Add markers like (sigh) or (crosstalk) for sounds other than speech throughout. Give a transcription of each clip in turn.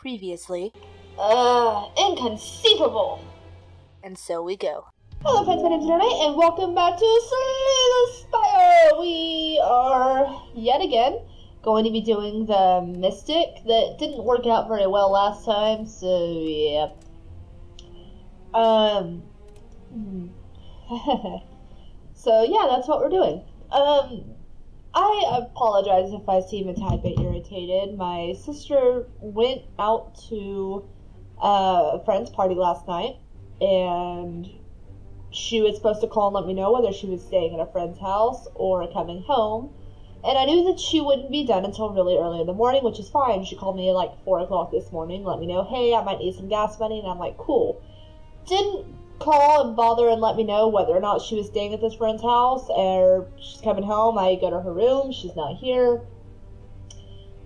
Previously, Uh, inconceivable. and so we go. Hello friends, my name's Renee, and welcome back to Slay the Spire! We are, yet again, going to be doing the Mystic that didn't work out very well last time, so yeah. Um, (laughs) so yeah, that's what we're doing. Um, I apologize if I seem a tad bit irritated. My sister went out to a friend's party last night, and she was supposed to call and let me know whether she was staying at a friend's house or coming home. And I knew that she wouldn't be done until really early in the morning, which is fine. She called me like 4 o'clock this morning, let me know, hey, I might need some gas money, and I'm like, cool. Didn't call and bother and let me know whether or not she was staying at this friend's house or she's coming home. I go to her room, she's not here.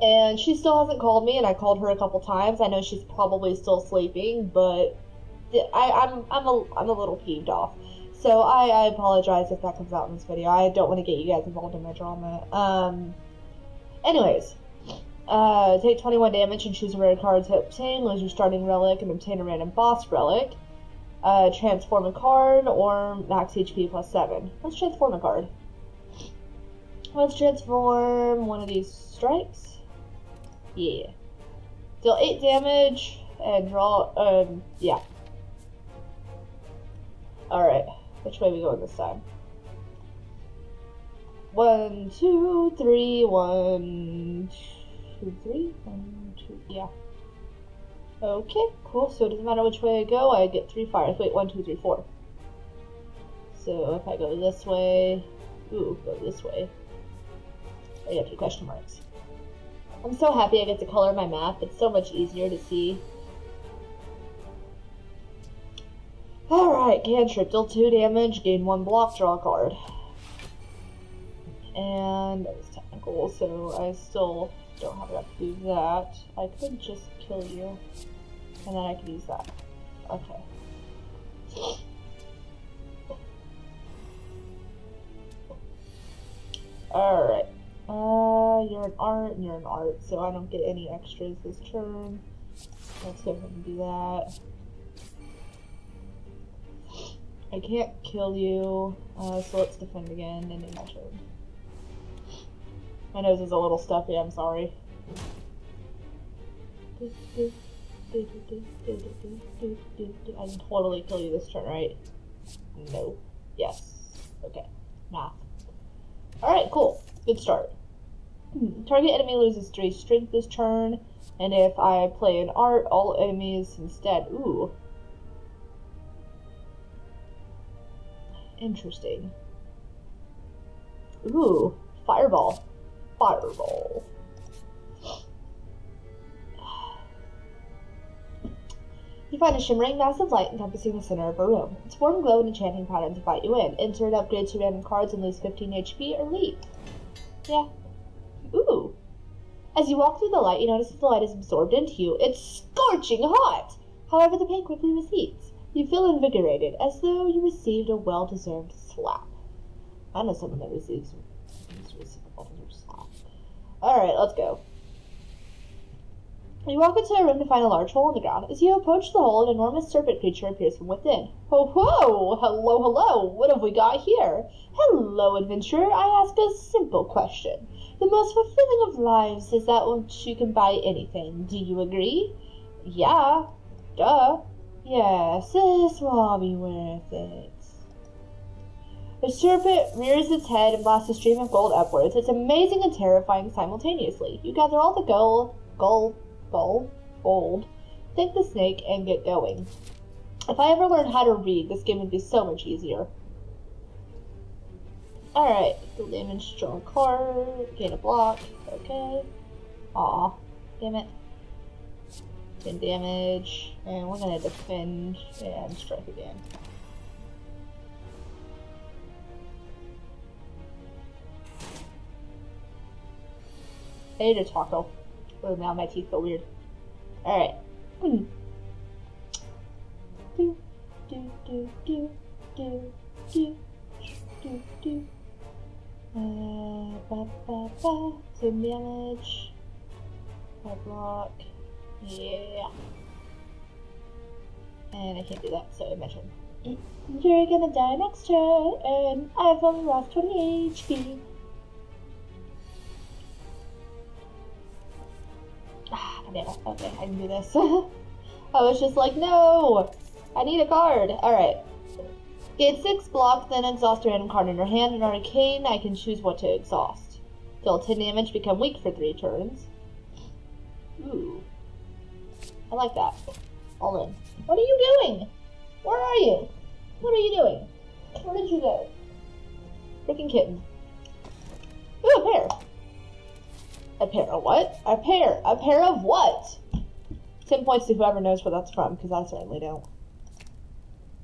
And she still hasn't called me, and I called her a couple times. I know she's probably still sleeping, but I, I'm I'm a I'm a little peeved off. So I, I apologize if that comes out in this video. I don't want to get you guys involved in my drama. Um. Anyways, uh, take 21 damage and choose a rare card to obtain. Lose your starting relic and obtain a random boss relic. Uh, transform a card or max HP plus seven. Let's transform a card. Let's transform one of these strikes. Yeah. Deal eight damage and draw. Um. Yeah. Alright, which way we going this time? One, two, three, one, two, three, one, two, yeah. Okay, cool, so it doesn't matter which way I go, I get three fires. Wait, one, two, three, four. So if I go this way, ooh, go this way. I get two question marks. I'm so happy I get to color my map, it's so much easier to see. Alright, cantrip, deal 2 damage, gain 1 block, draw a card. And that was technical, so I still don't have enough to do that. I could just kill you, and then I can use that. Okay. Alright. Uh, you're an art, and you're an art, so I don't get any extras this turn. Let's go ahead and do that. I can't kill you, uh, so let's defend again and end my turn. My nose is a little stuffy, I'm sorry. I can totally kill you this turn, right? No. Yes. Okay. Math. Alright, cool. Good start. Target enemy loses 3 strength this turn, and if I play an art, all enemies instead. Ooh. Interesting. Ooh, fireball. Fireball. You find a shimmering mass of light encompassing the center of a room. Its warm glow and enchanting pattern invite you in. Enter and upgrade to random cards and lose 15 HP or leave. Yeah. Ooh. As you walk through the light, you notice that the light is absorbed into you. It's scorching hot! However, the pain quickly recedes. You feel invigorated, as though you received a well-deserved slap. I know someone that receives receives a well-deserved slap. Alright, let's go. You walk into a room to find a large hole in the ground. As you approach the hole, an enormous serpent creature appears from within. Whoa, whoa! Hello, hello! What have we got here? Hello, adventurer. I ask a simple question. The most fulfilling of lives is that which you can buy anything. Do you agree? Yeah. Duh. Yes, this will be worth it. The serpent rears its head and blasts a stream of gold upwards. It's amazing and terrifying simultaneously. You gather all the gold, gold, gold, gold, thank the snake, and get going. If I ever learned how to read, this game would be so much easier. Alright, the damage, a card, gain a block, okay. Aw, damn it. 10 damage, and we're gonna defend and strike again. I need a taco. Oh, now my teeth feel weird. Alright. Hmm. Do, do, do, do, do, do, do, do. Uh, ba, ba, ba. 10 damage. I block. Yeah. And I can't do that, so I mentioned. You're gonna die next turn, and I've only lost 20 HP. Okay, I can do this. (laughs) I was just like, no! I need a card. Alright. Gain 6 block, then exhaust a random card in your hand. In Arcane, I can choose what to exhaust. Deal 10 damage, become weak for 3 turns. Ooh. I like that. All in. What are you doing? Where are you? What are you doing? Where did you go? Freaking kitten. Ooh, pair. A pair of what? A pair. A pair of what? 10 points to whoever knows where that's from, because I certainly don't.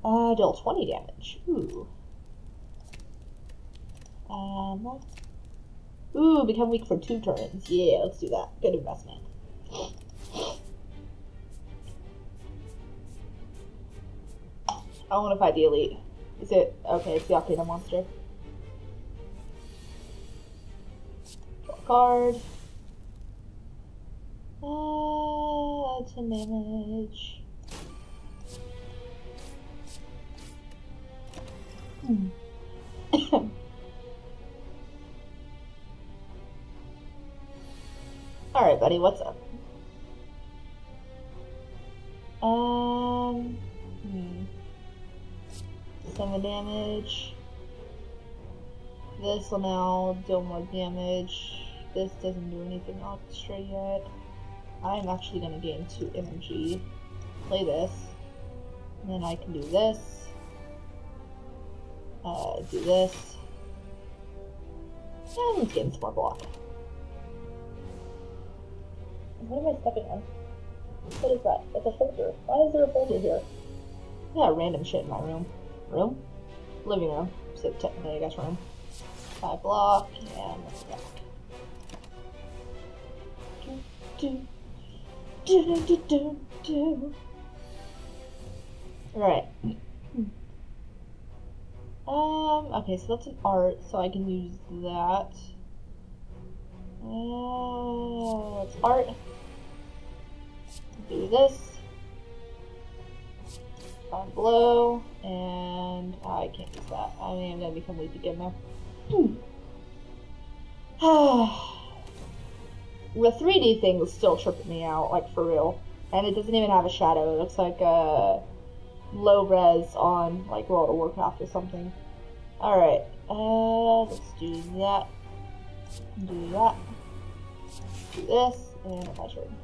Uh, deal 20 damage. Ooh. Um. Ooh, become weak for two turns. Yeah, let's do that. Good investment. I want to fight the elite. Is it okay? It's the Arcana monster. Draw a card. Uh, 10 damage. Hmm. (coughs) Alright, buddy, what's up? Um. Hmm. Damage. This will now deal more damage. This doesn't do anything extra yet. I'm actually gonna gain two energy. Play this. And then I can do this. Uh, do this. And let's gain some more block. What am I stepping on? What is that? It's a folder. Why is there a folder here? Yeah, random shit in my room. Room? Living room. So technically, I guess room. Five block, and let's do, do. Alright. Um, okay, so that's an art, so I can use that. Uh, it's art. Do this. On blow, and I can't use that. I mean, I'm gonna become weak again now. The 3D thing is still tripping me out, like for real. And it doesn't even have a shadow. It looks like a low res on like World of Warcraft or something. Alright, uh, let's do that. Do that. Do this, and my turn.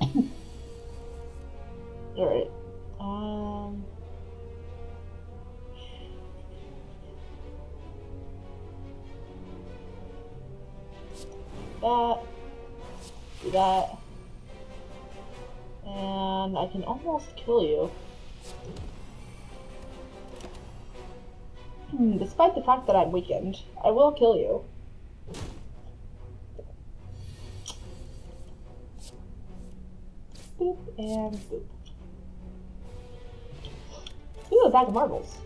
(coughs) Alright. Um. That. Do that. And I can almost kill you. Hmm, despite the fact that I'm weakened, I will kill you. Boop and boop. Ooh, a bag of marbles.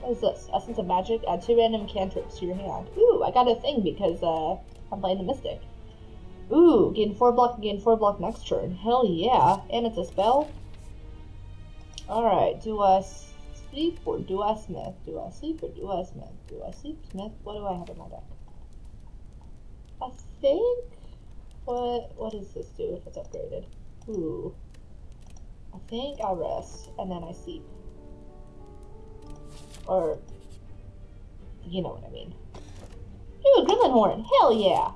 What is this? Essence of Magic? Add two random cantrips to your hand. Ooh, I got a thing because uh, I'm playing the Mystic. Ooh, gain four block, gain four block next turn. Hell yeah. And it's a spell? Alright, do I sleep or do I smith? Do I sleep or do I smith? Do I sleep, smith? What do I have in my deck? I think... What, what does this do if it's upgraded? Ooh. I think I rest, and then I sleep. Or... You know what I mean. Ooh, Gremlin Horn! Hell yeah!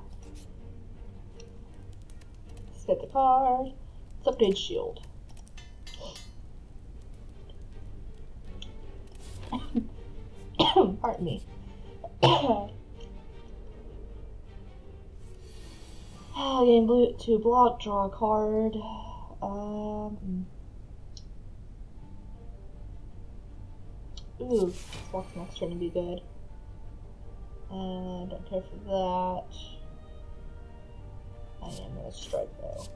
Set the card. Let's upgrade shield. (coughs) Pardon me. (coughs) oh, game blue to block, draw a card. Um. Ooh, block's next turn to be good. Uh, don't care for that. I am gonna strike though.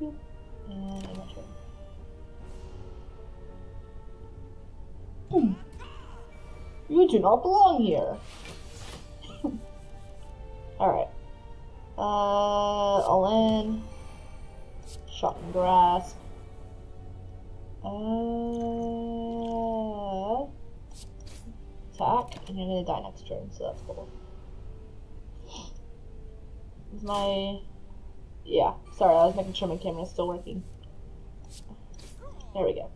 Boop. And my turn. Hmm. You do not belong here. (laughs) Alright. Uh, all in. Shocking grasp. Uh, attack, and you're gonna die next turn, so that's cool. Is my yeah, sorry, I was making sure my camera's still working. There we go.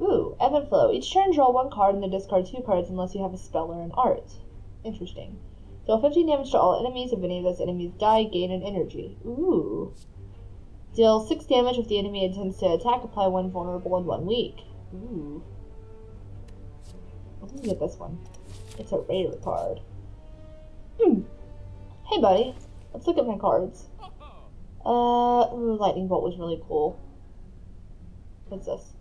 Ooh, ebb and flow. Each turn draw one card and then discard two cards unless you have a spell or an art. Interesting. Deal 15 damage to all enemies. If any of those enemies die, gain an energy. Ooh. Deal 6 damage if the enemy intends to attack. Apply one vulnerable and one weak. Ooh. Let me get this one. It's a rare card. Hmm. Hey, buddy. Let's look at my cards. Uh, ooh, Lightning Bolt was really cool. What's this?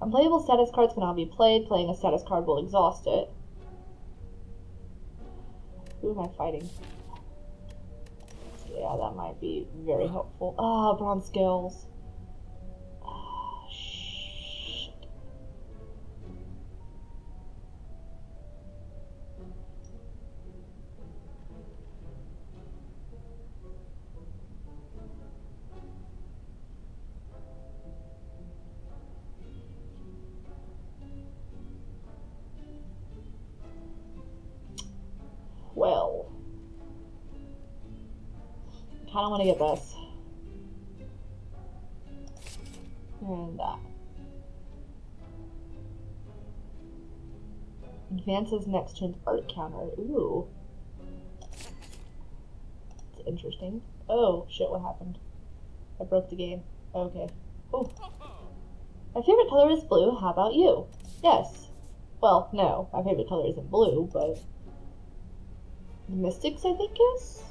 Unplayable status cards cannot be played. Playing a status card will exhaust it. Who am I fighting? Yeah, that might be very helpful. Ah, bronze scales. I wanna get this. And that. Advances next turn's art counter. Ooh. It's interesting. Oh, shit, what happened? I broke the game. Okay. Oh. My favorite color is blue. How about you? Yes. Well, no. My favorite color isn't blue, but... The Mystics, I think, is?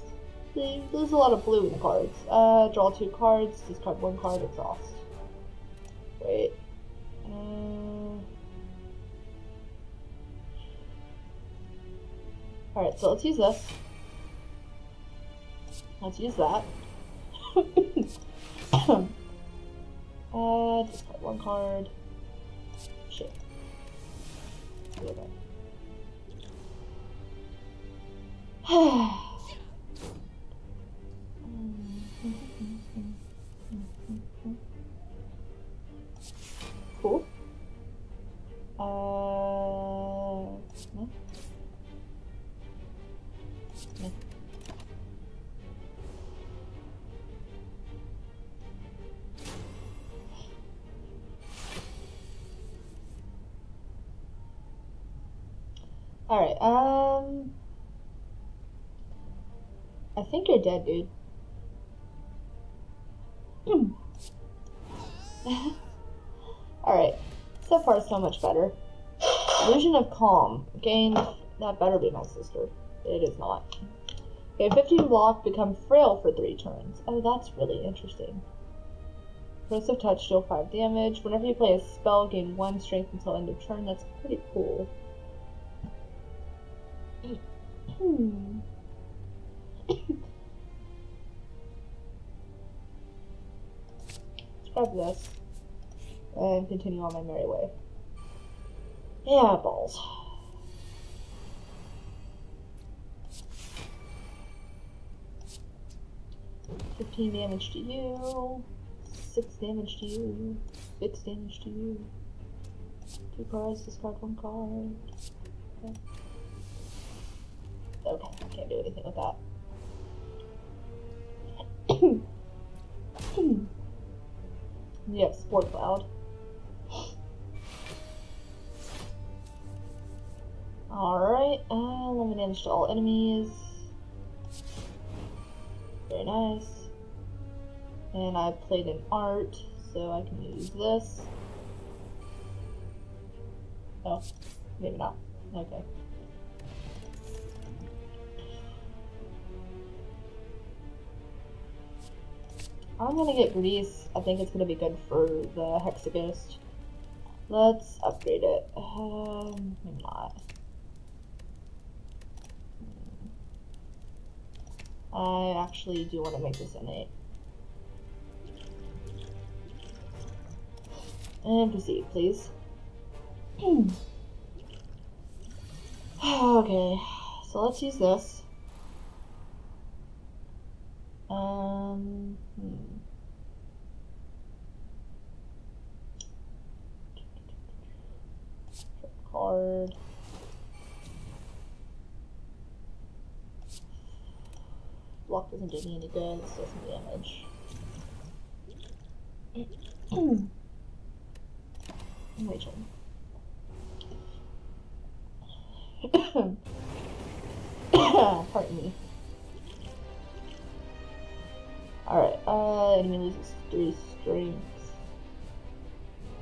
There- There's a lot of blue in the cards. Uh, draw two cards, discard one card, exhaust. Wait. Uh... Alright, so let's use this. Let's use that. (coughs) uh, discard one card. Shit. Okay. (sighs) Think dead, dude. (laughs) Alright. So far, so much better. Illusion of Calm. Gained. That better be my sister. It is not. Okay, 15 block, become frail for 3 turns. Oh, that's really interesting. Corrosive Touch, deal 5 damage. Whenever you play a spell, gain 1 strength until end of turn. That's pretty cool. (clears throat) Hmm. Oh, Let's this and continue on my merry way. Yeah, balls. Fifteen damage to you. Six damage to you. Six damage to you. Two cards, discard one card. Okay. Okay, I can't do anything with that. (clears throat) Hmm. Have Sport Cloud. Alright, uh, limit damage to all enemies. Very nice. And I played an art, so I can use this. Oh, maybe not. Okay. I'm gonna get grease. I think it's gonna be good for the Hexaghost. Let's upgrade it. Um, maybe not. I actually do want to make this innate. And proceed, please. (clears throat) okay, so let's use this. Um, hmm. Card. Block doesn't do me any good, this does some damage. (clears throat) My turn. (coughs) Pardon me. Uh, enemy loses three strength.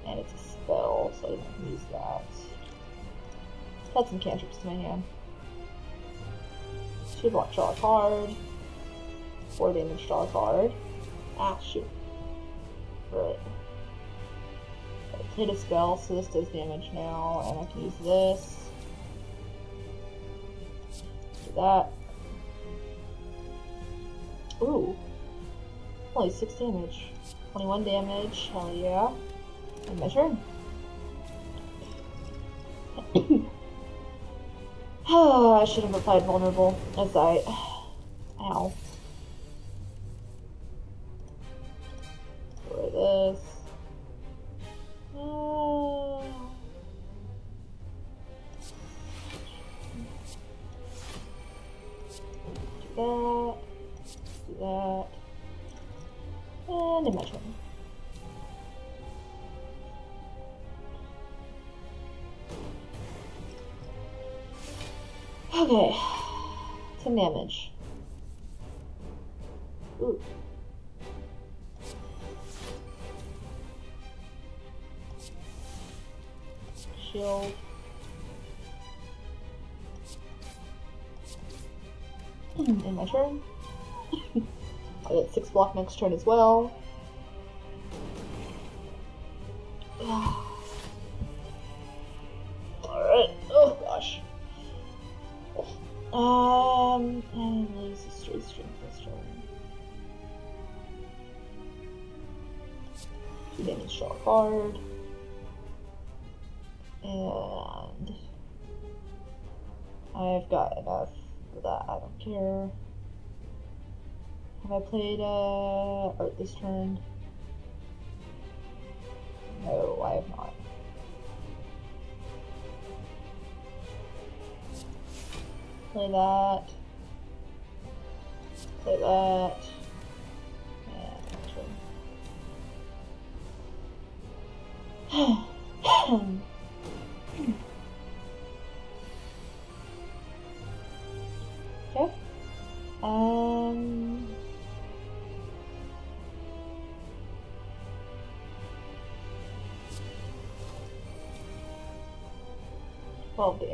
And it's a spell, so I don't use that. Add some cantrips to my hand. Two block, draw a card. Four damage, draw a card. Ah, shoot. Right. Hit a spell, so this does damage now, and I can use this. Do that. Ooh. Only 6 damage. 21 damage, hell yeah. My turn. (coughs) (sighs) I should have applied vulnerable as I. Ow. Ooh. Shield. (laughs) In my turn. (laughs) I get 6 block next turn as well. Have I played uh, art this turn? No, I have not. Play that. Play that. And okay. (sighs) (coughs)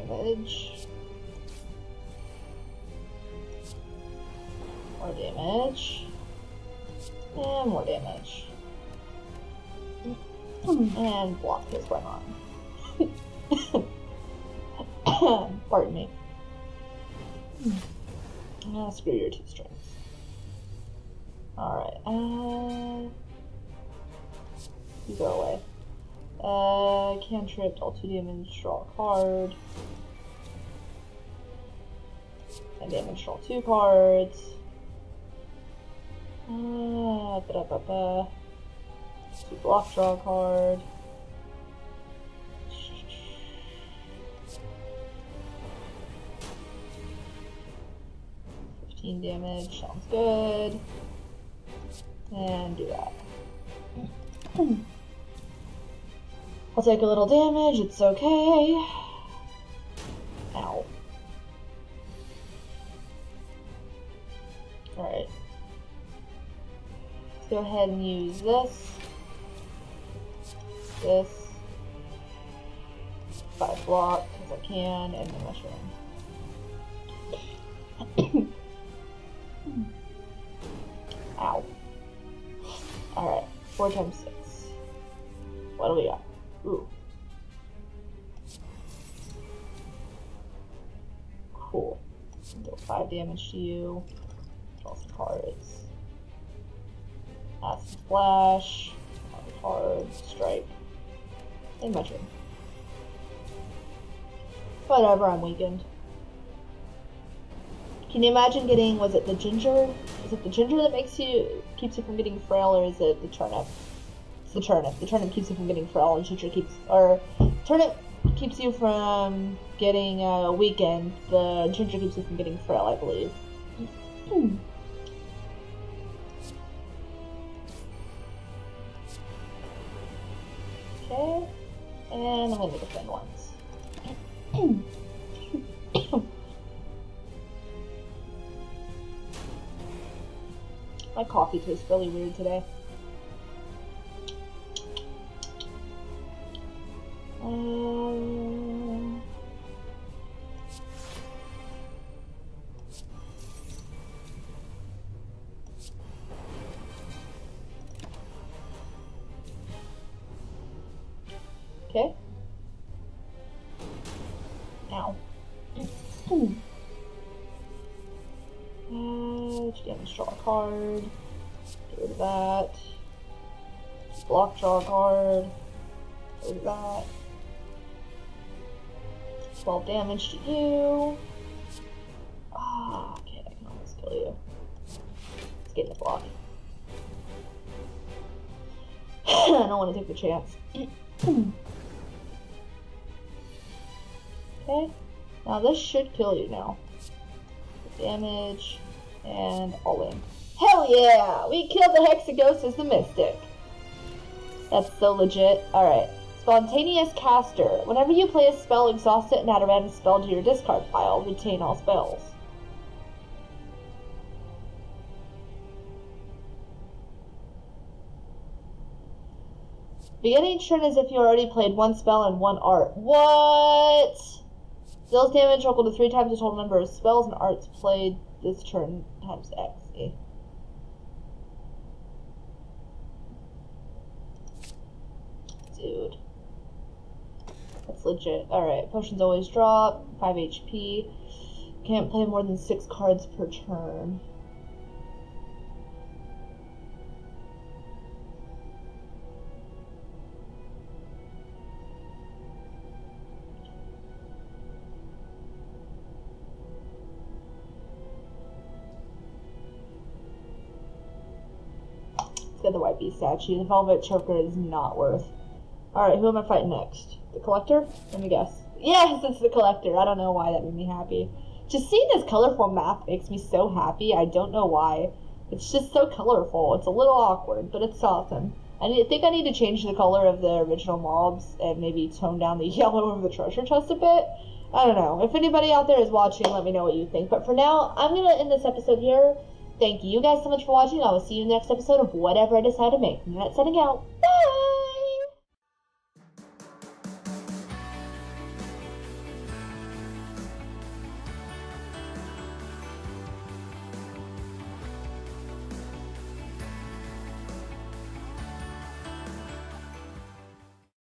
damage. More damage. And more damage. And block his on. (coughs) Pardon me. Ah, screw your two strings. Alright, uh. You go away. Uh, cantrip, all two damage, draw a card. And damage, draw two cards. Uh, ba ba ba. Two block, draw card. Fifteen damage, sounds good. And do that. (clears throat) I'll take a little damage, it's okay. Go ahead and use this. This. Five block, because I can, and the mushroom. (coughs) Ow. Alright, four times six. What do we got? Ooh. Cool. Deal five damage to you. Draw some cards. Acid Splash. Hard. Strike. And turn. Whatever, I'm weakened. Can you imagine getting? Was it the ginger? Is it the ginger that makes you keeps you from getting frail, or is it the turnip? It's the turnip. The turnip keeps you from getting frail, and ginger keeps or turnip keeps you from getting uh, weakened. The ginger keeps you from getting frail, I believe. And I'm gonna defend once. My coffee tastes really weird today. Um, 12 damage to you. Ah, okay, I can almost kill you. Let's get in the block. (clears throat) I don't want to take the chance. (clears throat) okay, now this should kill you now. Damage, and all in. Hell yeah! We killed the Hexagosis the Mystic. That's so legit. Alright. Spontaneous Caster. Whenever you play a spell, exhaust it and add a random spell to your discard pile. Retain all spells. Beginning turn as if you already played one spell and one art. What? Deals damage equal to three times the total number of spells and arts played this turn times X. Dude. That's legit. Alright, potions always drop. 5 HP. Can't play more than 6 cards per turn. Let's get the White Beast statue. The Velvet Choker is not worth. Alright, who am I fighting next? The Collector? Let me guess. Yes, it's the Collector. I don't know why that made me happy. Just seeing this colorful map makes me so happy. I don't know why. It's just so colorful. It's a little awkward, but it's awesome. I think I need to change the color of the original mobs and maybe tone down the (laughs) yellow of the treasure chest a bit. I don't know. If anybody out there is watching, let me know what you think. But for now, I'm going to end this episode here. Thank you guys so much for watching. I will see you in the next episode of whatever I decide to make. Net setting out.